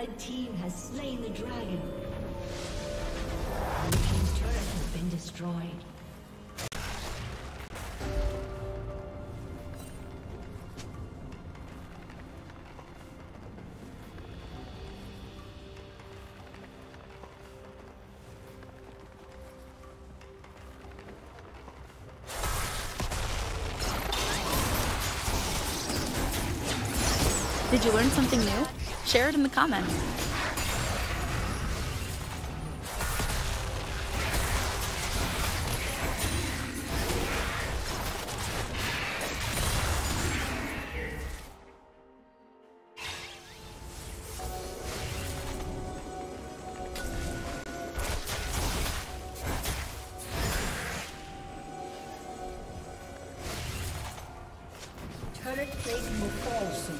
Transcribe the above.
Red team has slain the dragon. Blue team's turret has been destroyed. Did you learn something new? Share it in the comments. Turret plate will fall soon.